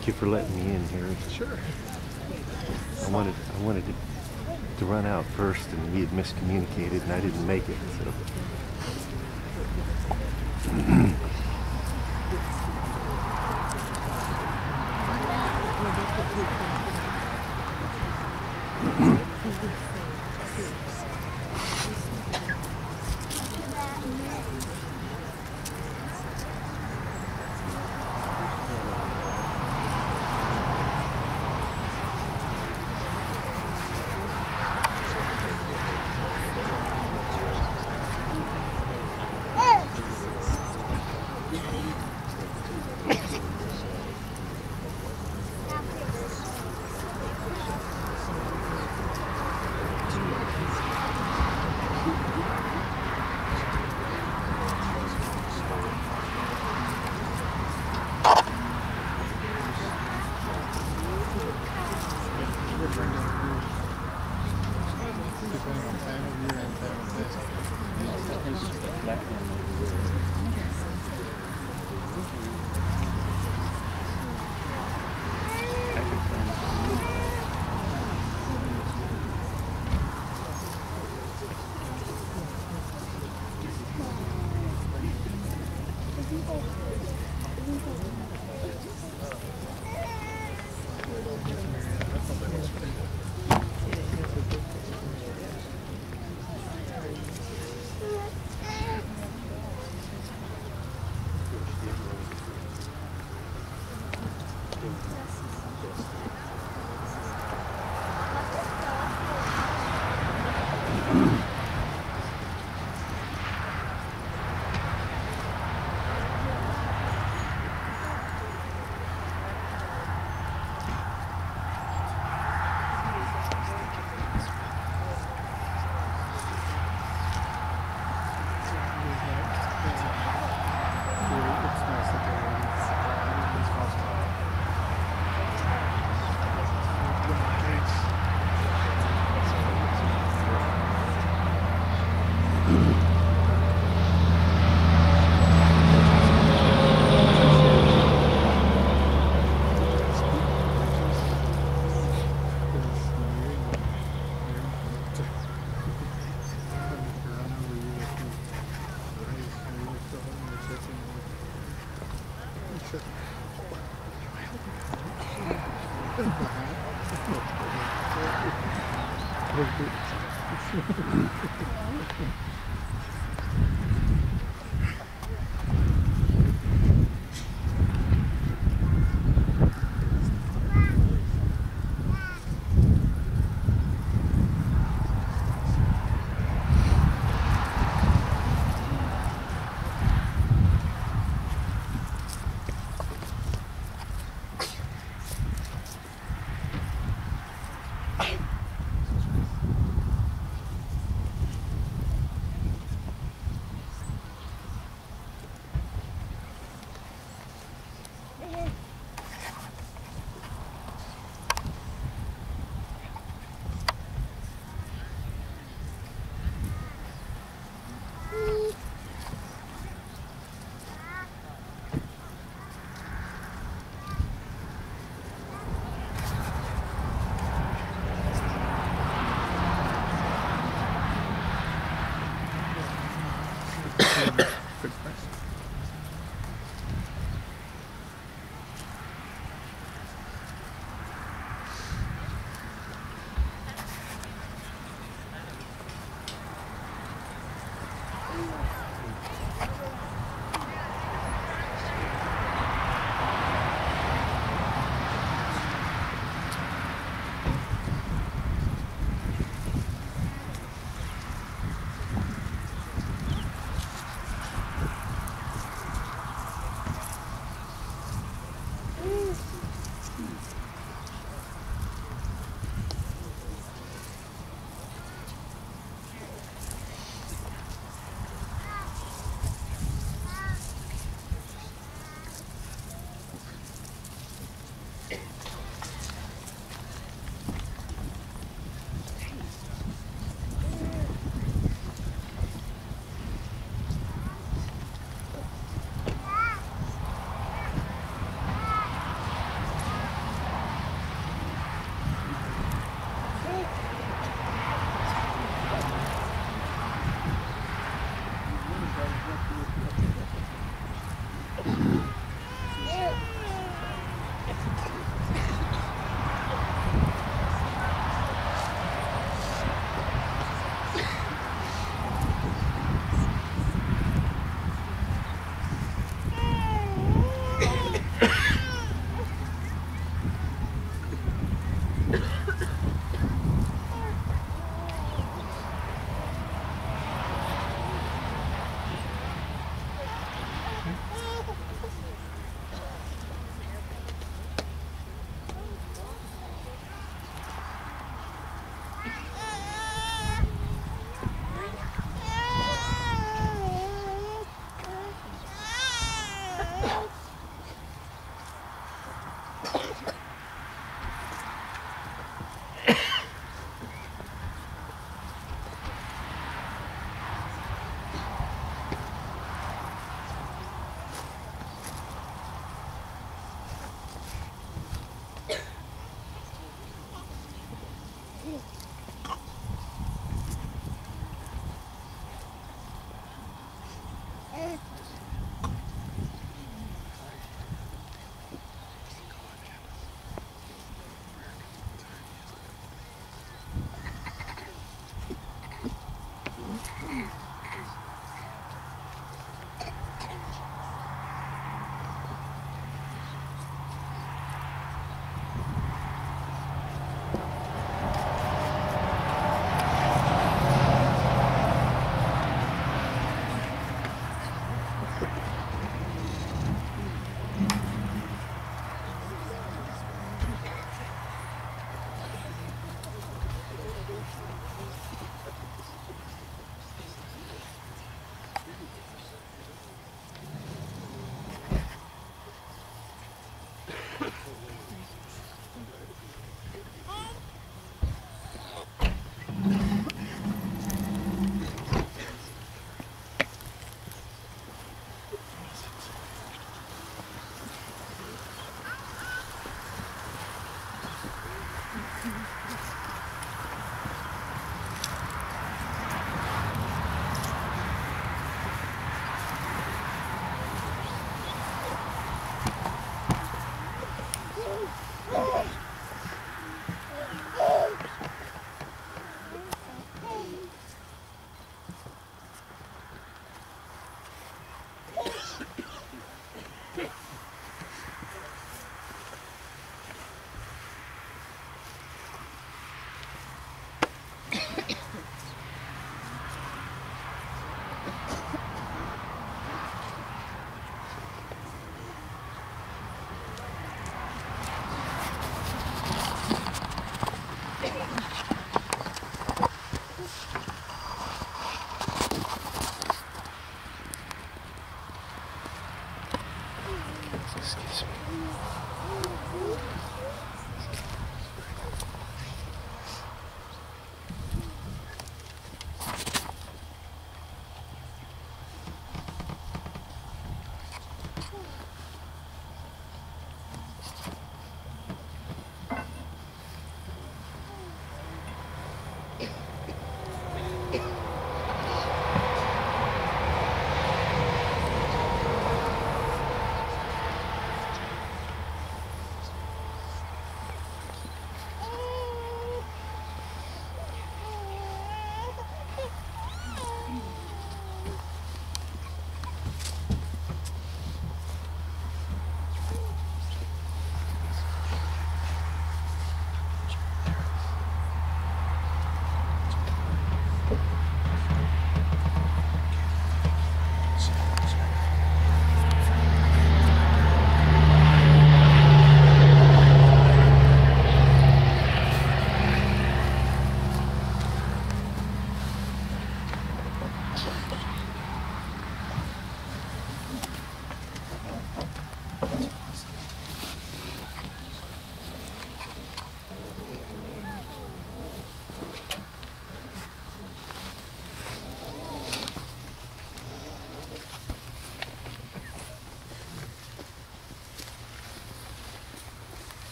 Thank you for letting me in here. Sure. I wanted I wanted to, to run out first, and we had miscommunicated, and I didn't make it. So.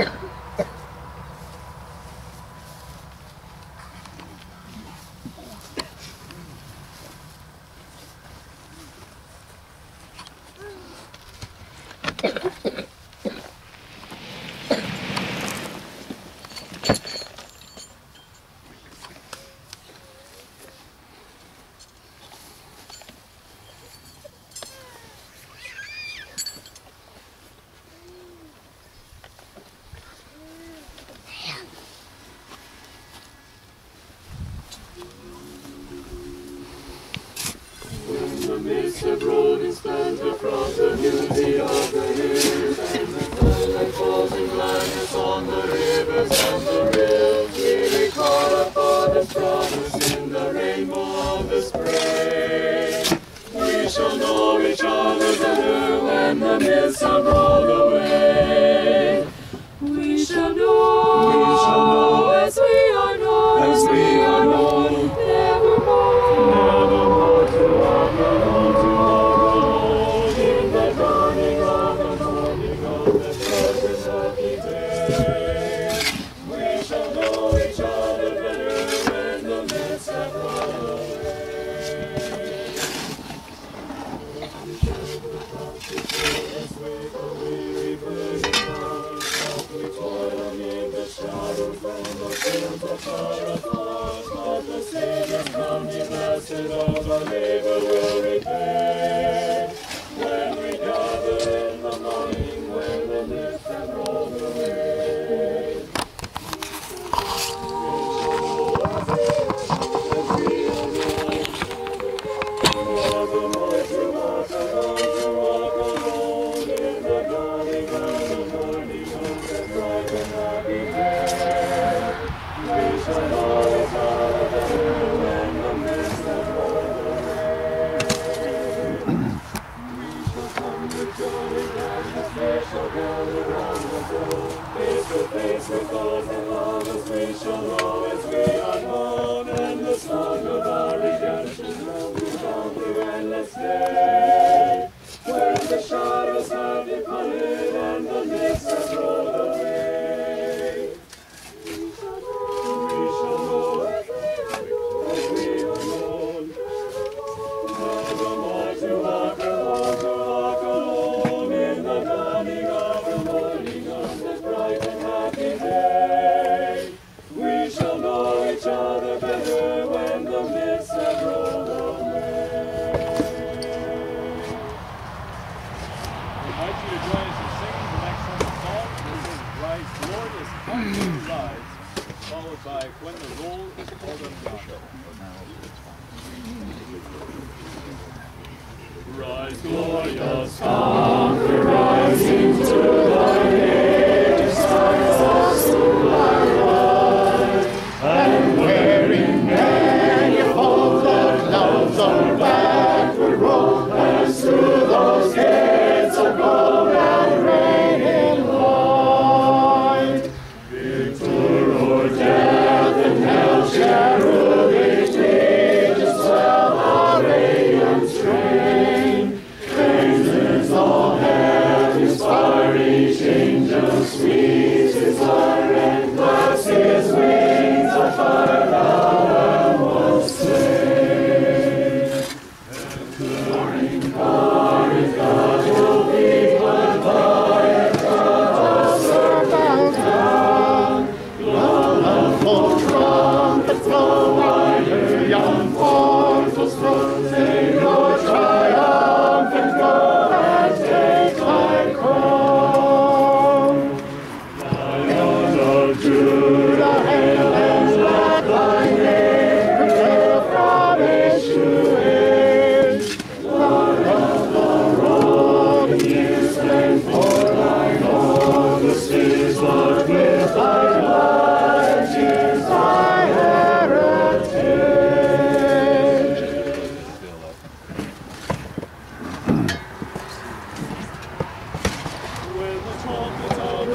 Yeah. the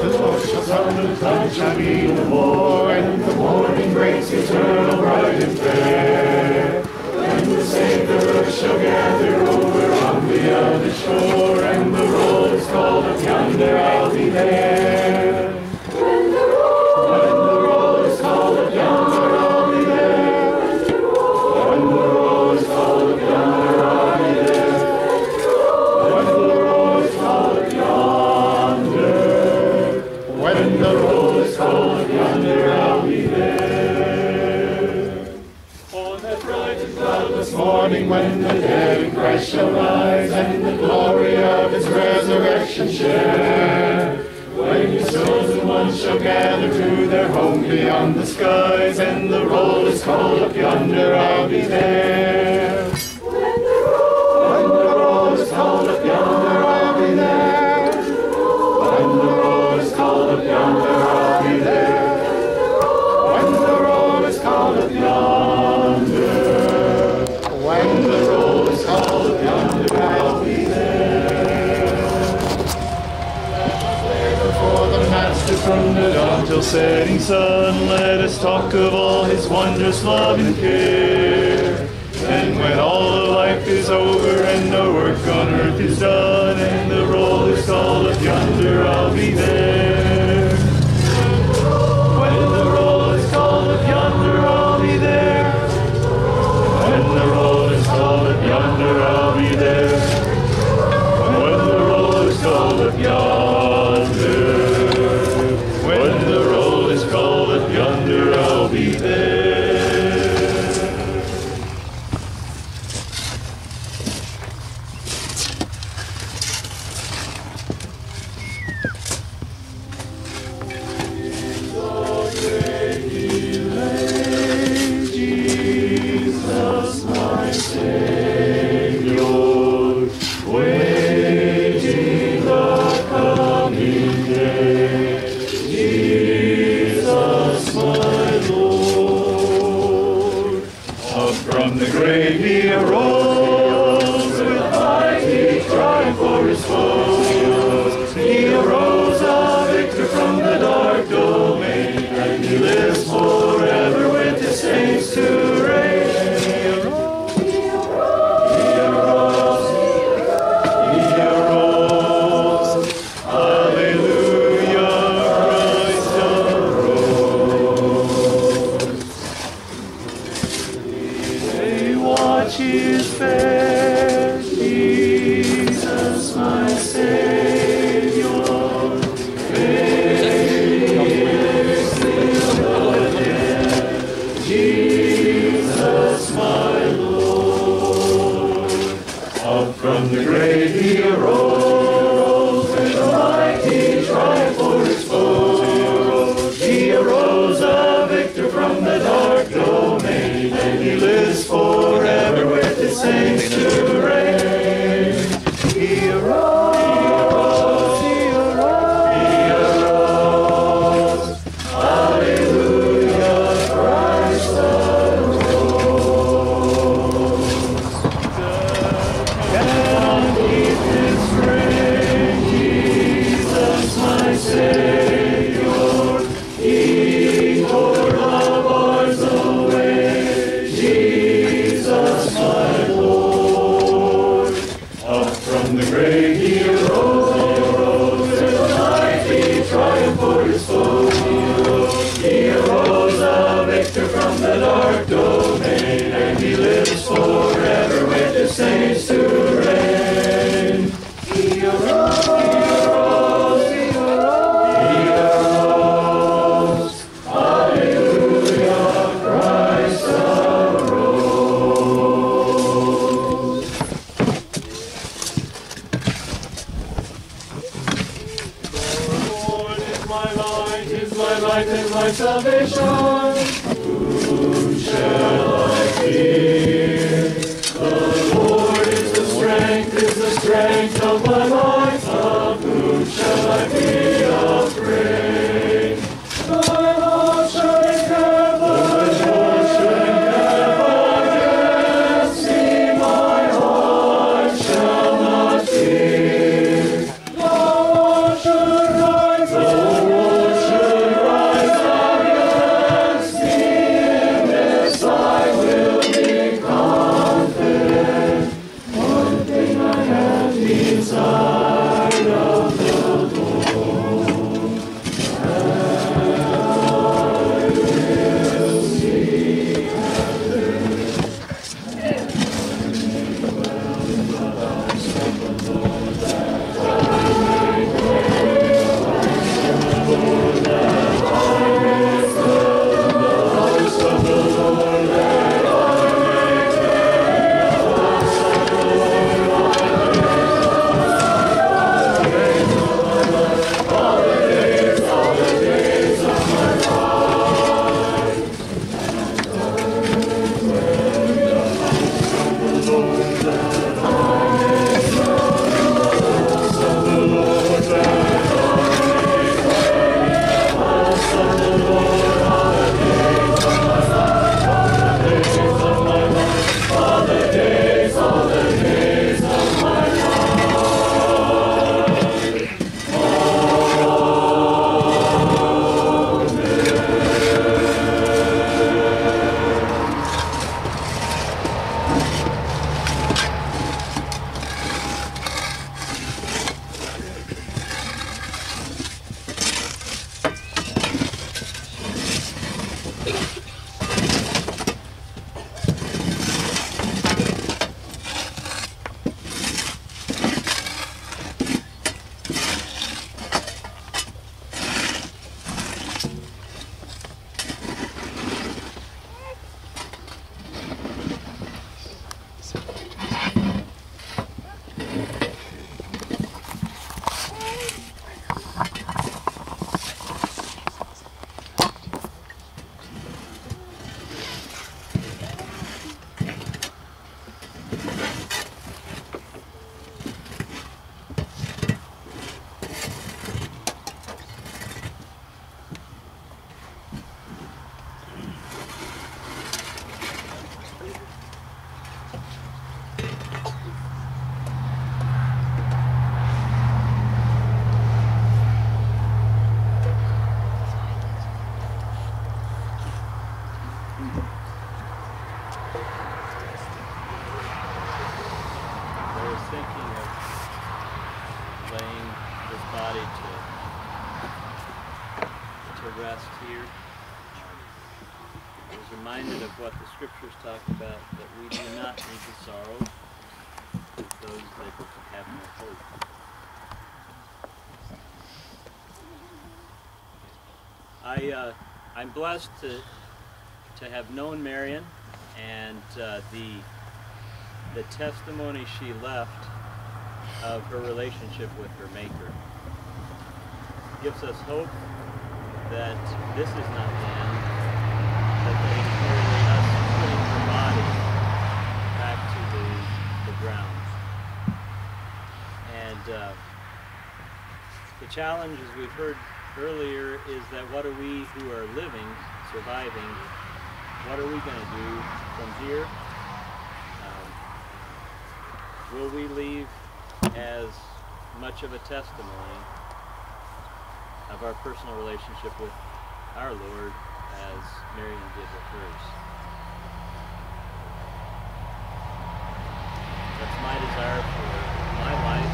The Lord shall sound, the clouds shall be no more, and the morning breaks eternal, bright and fair. And the Saviour shall gather over on the other shore, and the roll is called up yonder, I'll be there. when the dead in Christ shall rise and the glory of his resurrection share. When the souls ones shall gather to their home beyond the skies and the roll is called up yonder, I'll be there. setting sun, let us talk of all his wondrous love and care. And when all life is over and no work on earth is done, I'm blessed to to have known Marian and uh, the the testimony she left of her relationship with her Maker gives us hope that this is not the end, that they inherited us back to the, the ground. And uh, the challenge, as we've heard earlier, is that what are we who are living, surviving, what are we going to do from here? Um, will we leave as much of a testimony of our personal relationship with our Lord as Marian did with hers. That's my desire for my life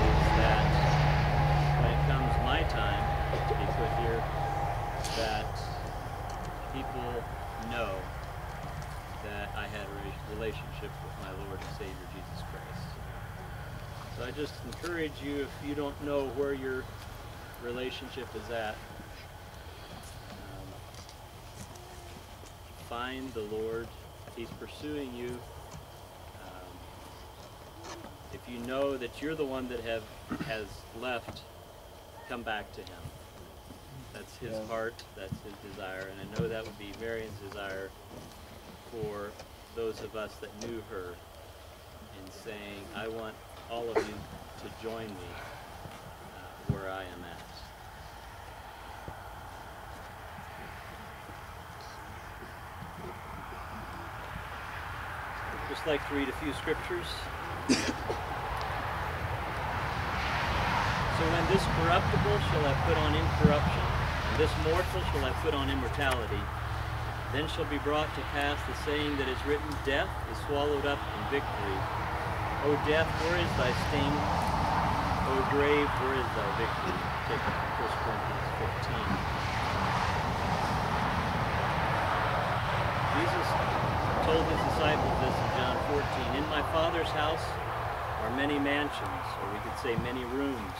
is that when it comes my time to be put here, that people know that I had a relationship with my Lord and Savior Jesus Christ. So I just encourage you, if you don't know where your relationship is at, um, find the Lord. He's pursuing you. Um, if you know that you're the one that have has left, come back to Him. That's His Yeah. heart. That's His desire, and I know that would be Marian's desire for those of us that knew her in saying, I want all of you to join me uh, where I am at. Just like to read a few scriptures. So when this corruptible shall have put on incorruption, this mortal shall I put on immortality, then shall be brought to pass the saying that is written, Death is swallowed up in victory. O death, where is thy sting? O grave, where is thy victory? Take 1 Corinthians 15. Jesus told his disciples this in John 14. In my Father's house are many mansions, or we could say many rooms.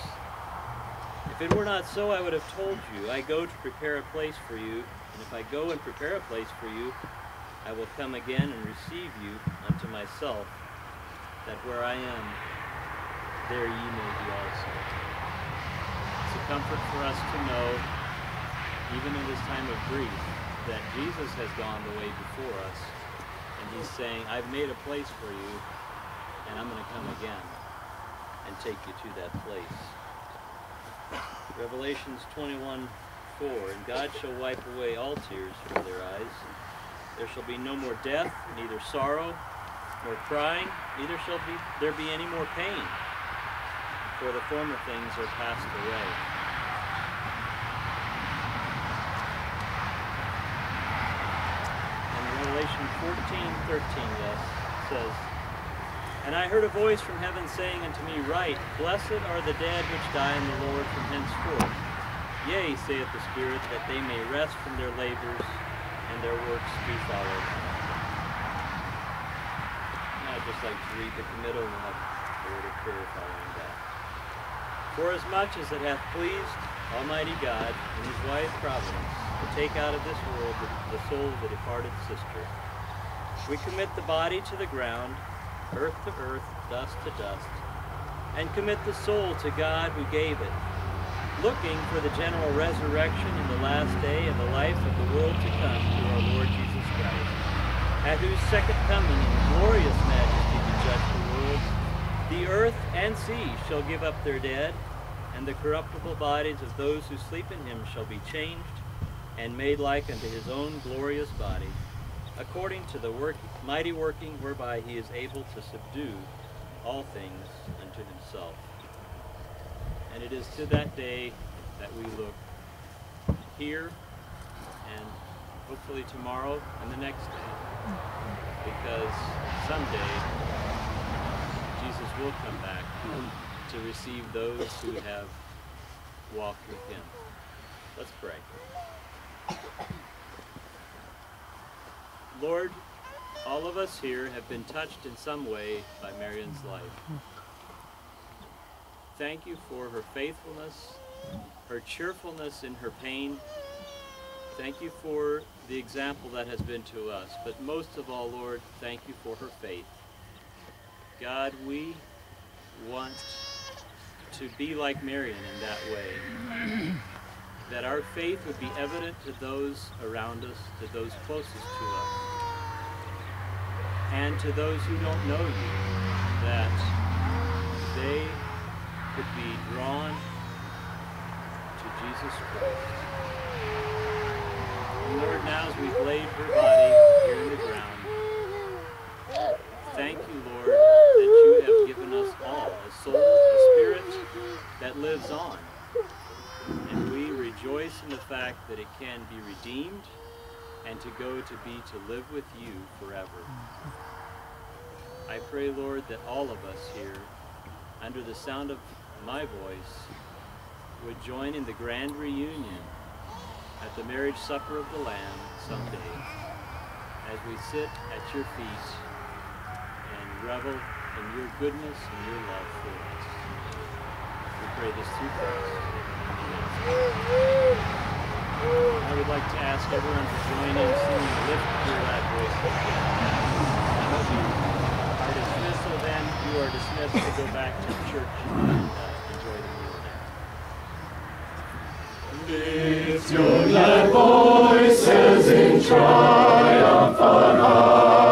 If it were not so, I would have told you, I go to prepare a place for you, and if I go and prepare a place for you, I will come again and receive you unto myself, that where I am, there ye may be also. It's a comfort for us to know, even in this time of grief, that Jesus has gone the way before us, and he's saying, I've made a place for you, and I'm going to come again and take you to that place. Revelations 21, 4, And God shall wipe away all tears from their eyes. There shall be no more death, neither sorrow, nor crying, neither shall be, there be any more pain, for the former things are passed away. Revelation 14, 13, yes, says, And I heard a voice from heaven saying unto me, Write, Blessed are the dead which die in the Lord from henceforth. Yea, saith the Spirit, that they may rest from their labors, and their works be followed. And I'd just like to read the committal and have a word of prayer following that. For as much as it hath pleased Almighty God in his wise providence to take out of this world the, the soul of the departed sister, we commit the body to the ground, earth to earth, dust to dust, and commit the soul to God who gave it, looking for the general resurrection in the last day and the life of the world to come through our Lord Jesus Christ, at whose second coming in glorious majesty to judge the world, the earth and sea shall give up their dead, and the corruptible bodies of those who sleep in him shall be changed and made like unto his own glorious body, according to the work, mighty working whereby he is able to subdue all things unto himself. And it is to that day that we look here and hopefully tomorrow and the next day. Because someday Jesus will come back to receive those who have walked with him. Let's pray. Lord, all of us here have been touched in some way by Marian's life. Thank you for her faithfulness, her cheerfulness in her pain. Thank you for the example that has been to us. But most of all, Lord, thank you for her faith. God, we want to be like Marian in that way. That our faith would be evident to those around us, to those closest to us, and to those who don't know you, that they could be drawn to Jesus Christ. Lord, now as we've laid her body here in the ground, thank you, Lord, that you have given us all a soul, a spirit that lives on. Rejoice in the fact that it can be redeemed and to go to be to live with you forever. I pray, Lord, that all of us here, under the sound of my voice, would join in the grand reunion at the marriage supper of the Lamb someday as we sit at your feet and revel in your goodness and your love for us. We pray this through Christ. I would like to ask everyone to join in singing Lift Your Loud Voices. Our dismissal then, you are dismissed to go back to church and uh, enjoy the meal there. Lift your glad voices in triumph on high,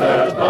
darkness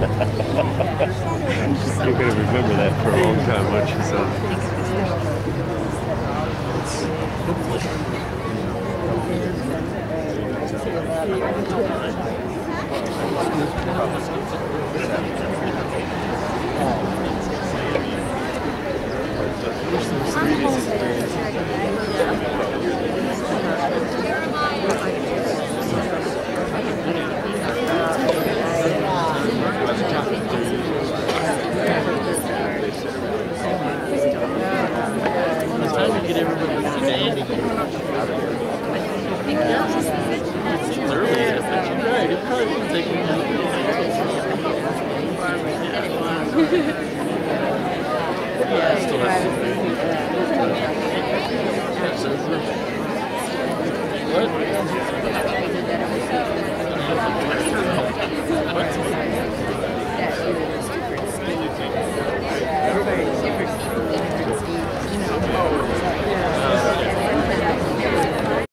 You're gonna remember that for a long time, aren't you, son? It's